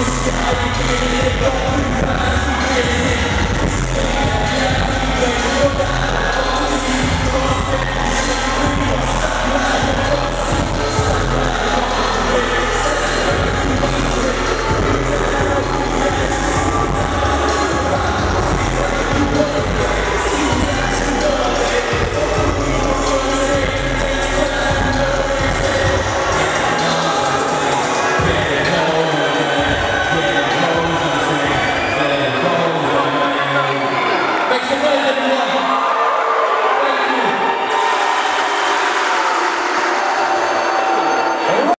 Inside,